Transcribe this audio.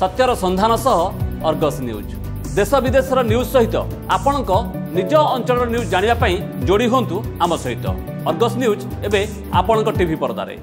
ସତ୍ୟର ସନ୍ଧାନ ସହ ଅର୍ଗସ୍ ନ୍ୟୁଜ୍। ଦେଶ ବିଦେଶର ନ୍ୟୁଜ୍ ସହିତ ଆପଣଙ୍କ ନିଜ ଅଞ୍ଚଳର ନ୍ୟୁଜ୍ ଜାଣିବା ପାଇଁ ଯୋଡ଼ି ହୁଅନ୍ତୁ ଆମ ସହିତ। ଅର୍ଗସ୍ ନ୍ୟୁଜ୍ ଏବେ ଆପଣଙ୍କ ଟିଭି ପରଦାରେ।